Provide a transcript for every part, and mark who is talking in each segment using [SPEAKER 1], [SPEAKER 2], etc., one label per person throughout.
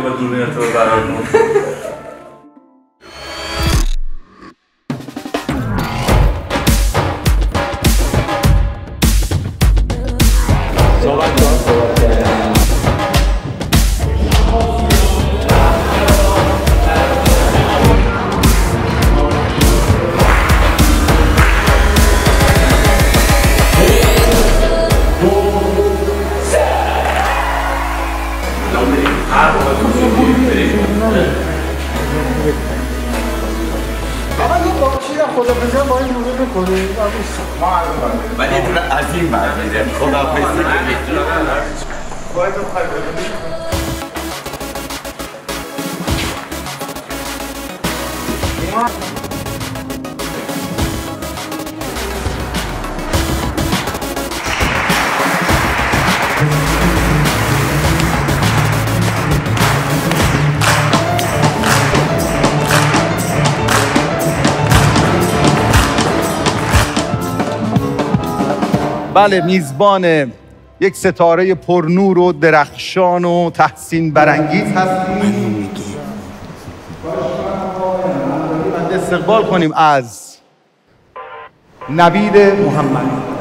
[SPEAKER 1] devo aggiungere il tuo آقا یه با چی خدا بزن با این موضوع بکنیم
[SPEAKER 2] ولی یه دونه از این بر میره خدا
[SPEAKER 3] بله میزبان یک ستاره پرنور و درخشان و تحسین برانگیز هستیم. استقبال کنیم از نوید محمد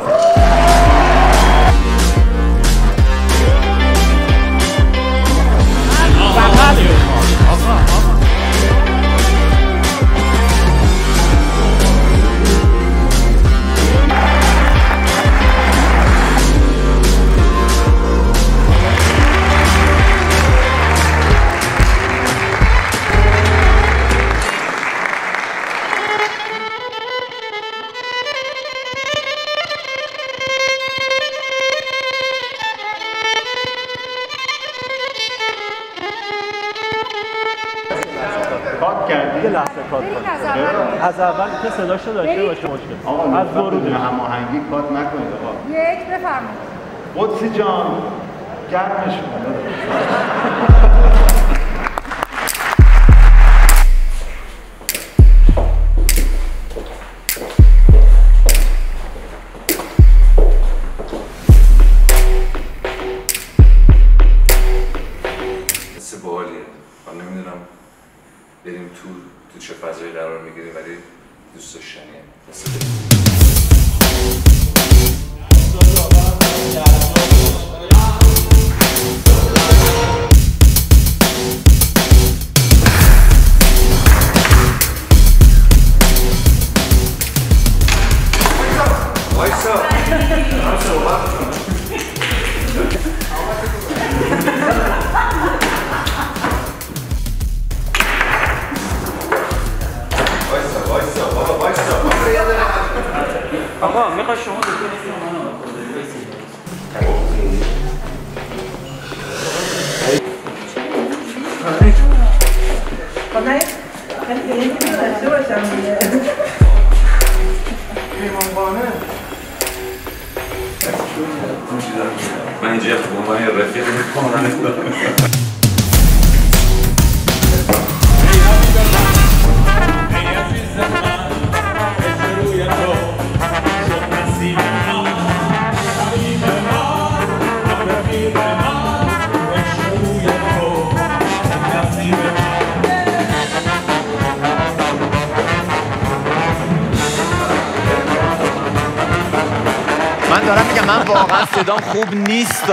[SPEAKER 4] یه لحظه کات
[SPEAKER 5] برید
[SPEAKER 4] کن
[SPEAKER 5] از اول.
[SPEAKER 4] که صداشو داشته باشه مشکل.
[SPEAKER 1] آقا
[SPEAKER 4] از ورود.
[SPEAKER 1] هماهنگی کات نکنید آقا.
[SPEAKER 5] یک بفرمایید.
[SPEAKER 1] قدسی جان گرمش کن.
[SPEAKER 2] چه فضایی قرار می‌گیریم ولی دوست داشتنیه. paixões, eu conheci uma não, Vallahi hani benim
[SPEAKER 4] gibi uğraşamayacağım bile.
[SPEAKER 2] Benim bana. Bence yaptı bombayı refiyatını kullanmadan.
[SPEAKER 6] من دارم میگم من واقعا صدام خوب نیست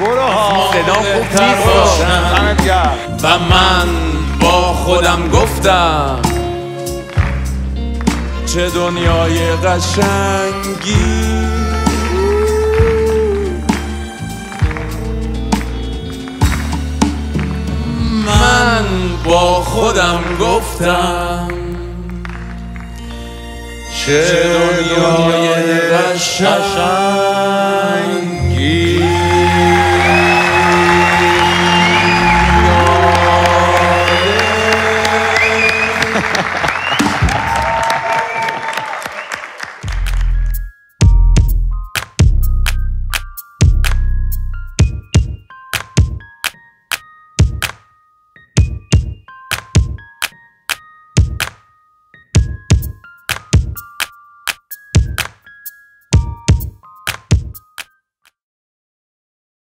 [SPEAKER 3] برو ها.
[SPEAKER 6] صدام خوب نیست
[SPEAKER 3] دمت گرم.
[SPEAKER 7] و من با خودم گفتم چه دنیای قشنگی. من با خودم گفتم שרון יוי ידע שעשיין